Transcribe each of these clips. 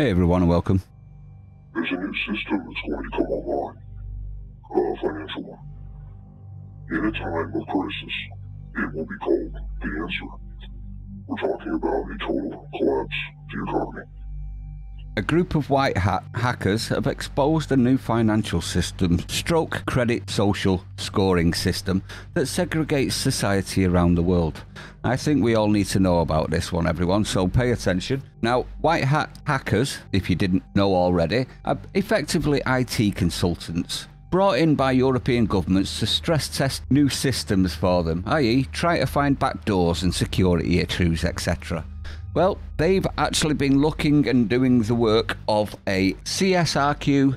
Hey everyone welcome. There's a new system that's going to come online. A financial one. In a time of crisis, it will be called the answer. We're talking about a total collapse of the economy. A group of white hat hackers have exposed a new financial system, stroke credit social scoring system, that segregates society around the world. I think we all need to know about this one, everyone, so pay attention. Now, white hat hackers, if you didn't know already, are effectively IT consultants brought in by European governments to stress test new systems for them, i.e., try to find backdoors and security issues, etc. Well, they've actually been looking and doing the work of a CSRQ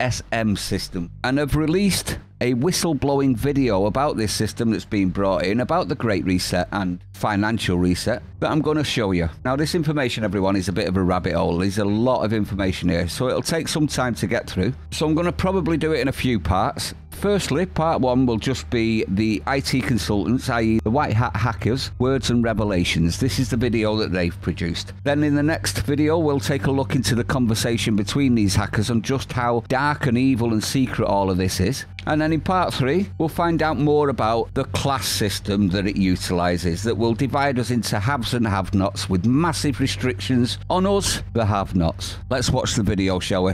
SM system and have released a whistleblowing video about this system that's been brought in, about the Great Reset and financial reset, that I'm going to show you. Now, this information, everyone, is a bit of a rabbit hole. There's a lot of information here, so it'll take some time to get through. So I'm going to probably do it in a few parts. Firstly, part one will just be the IT consultants, i.e., the white hat hackers, words and revelations. This is the video that they've produced. Then in the next video, we'll take a look into the conversation between these hackers and just how dark and evil and secret all of this is. And then in part three, we'll find out more about the class system that it utilizes that will divide us into haves and have nots with massive restrictions on us, the have nots. Let's watch the video, shall we?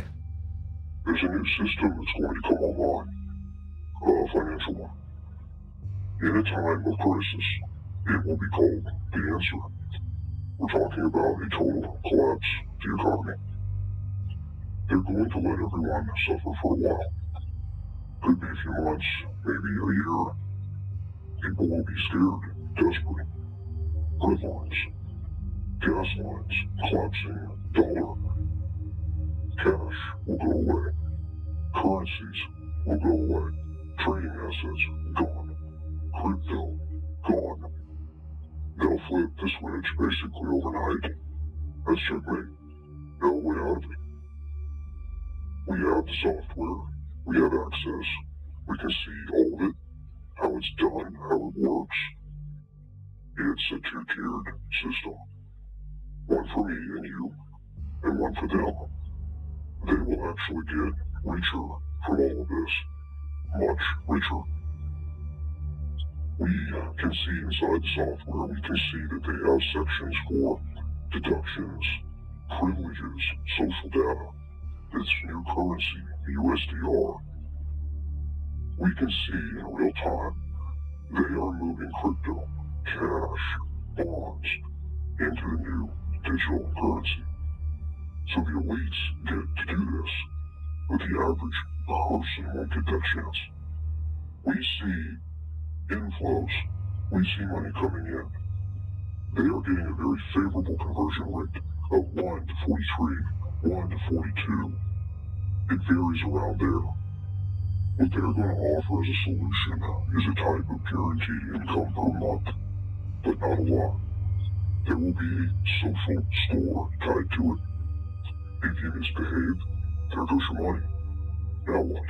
There's a new system that's going to come online a financial one. In a time of crisis, it will be called the answer. We're talking about a total collapse of the economy. They're going to let everyone suffer for a while. Could be a few months, maybe a year. People will be scared, desperate. Grid lines, gas lines, collapsing, dollar. Cash will go away. Currencies will go away. Trading assets, gone. Crypto, gone. They'll flip the switch basically overnight. That's checkmate. No way out of it. We have the software. We have access. We can see all of it. How it's done, how it works. It's a two-tiered system. One for me and you, and one for them. They will actually get richer from all of this much richer. We uh, can see inside the software, we can see that they have sections for deductions, privileges, social data, this new currency, USDR. We can see in real time they are moving crypto, cash, bonds into the new digital currency. So the elites get to do this, but the average person won't get that chance. We see inflows. We see money coming in. They are getting a very favorable conversion rate of 1 to 43, 1 to 42. It varies around there. What they're going to offer as a solution is a type of guaranteed income per month, but not a lot. There will be a social score tied to it. If you misbehave, there goes your money. Now what?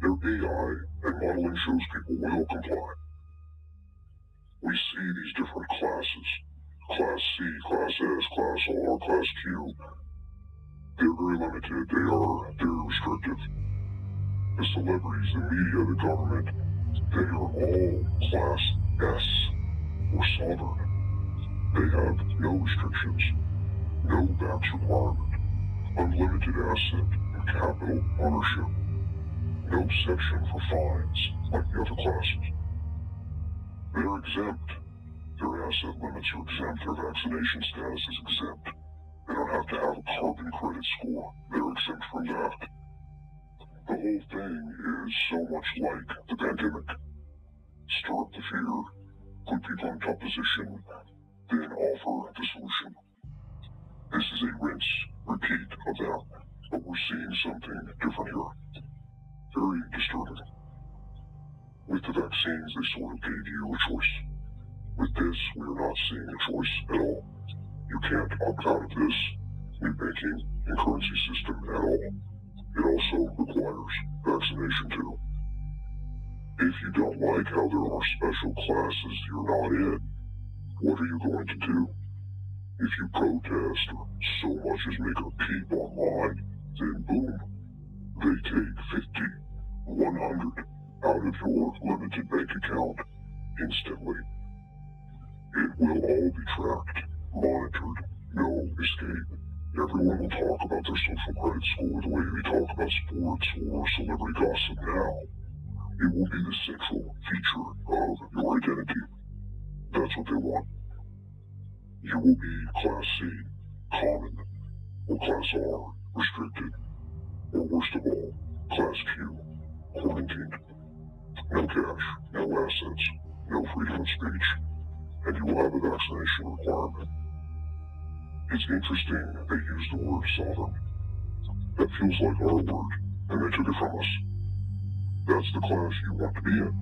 Their AI and modeling shows people will comply. We see these different classes. Class C, Class S, Class R, Class Q. They're very limited. They are very restrictive. The celebrities, the media, the government, they are all Class S or Sovereign. They have no restrictions, no tax requirement, unlimited asset capital ownership, no section for fines like the other classes. They're exempt. Their asset limits are exempt. Their vaccination status is exempt. They don't have to have a carbon credit score. They're exempt from that. The whole thing is so much like the pandemic. Stir up the fear, put people in tough position, then offer the solution. This is a rinse, repeat of that, seeing something different here. Very disturbing. With the vaccines, they sort of gave you a choice. With this, we are not seeing a choice at all. You can't opt out of this new banking and currency system at all. It also requires vaccination too. If you don't like how there are special classes you're not in, what are you going to do? If you protest or so much as make a peep online, then boom, they take 50, 100 out of your limited bank account instantly. It will all be tracked, monitored, no escape. Everyone will talk about their social credit score the way they talk about sports or celebrity gossip now. It will be the central feature of your identity. That's what they want. You will be Class C, Common, or Class R, Restricted, or worst of all, Class Q, Quarantined. No cash, no assets, no freedom of speech, and you will have a vaccination requirement. It's interesting they use the word sovereign. That feels like our word, and they took it from us. That's the class you want to be in.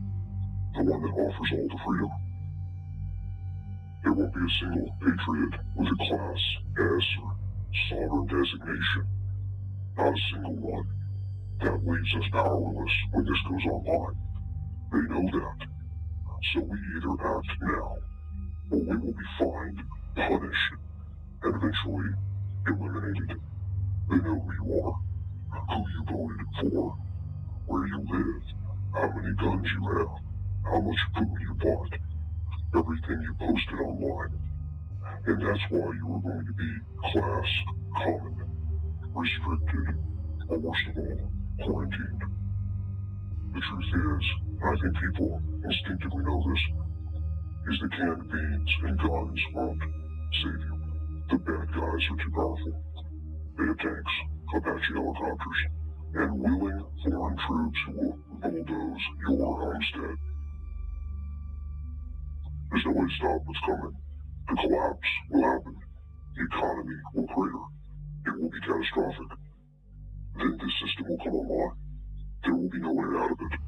The one that offers all the freedom. There won't be a single patriot with a Class S or sovereign designation. Not a single one. That leaves us powerless when this goes online. They know that. So we either act now, or we will be fined, punished, and eventually eliminated. They know who you are, who you voted for, where you live, how many guns you have, how much food you bought, everything you posted online. And that's why you are going to be class common, restricted, or worst of all, quarantined. The truth is, I think people instinctively know this, is the canned beans and guns won't save you. The bad guys are too powerful. They have tanks, Apache helicopters, and willing foreign troops who will bulldoze your homestead. There's no way to stop what's coming. The collapse will happen. The economy will be catastrophic. Then this system will come online. There will be no way out of it.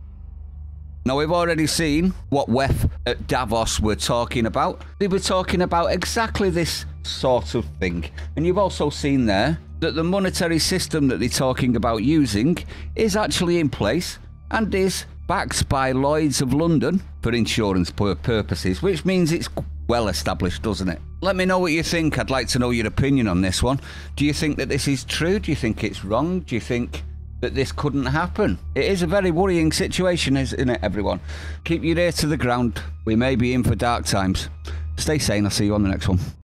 Now, we've already seen what WEF at Davos were talking about. They were talking about exactly this sort of thing. And you've also seen there that the monetary system that they're talking about using is actually in place and is backed by Lloyds of London for insurance purposes, which means it's well established, doesn't it? Let me know what you think. I'd like to know your opinion on this one. Do you think that this is true? Do you think it's wrong? Do you think that this couldn't happen? It is a very worrying situation, isn't it, everyone? Keep your ear to the ground. We may be in for dark times. Stay sane. I'll see you on the next one.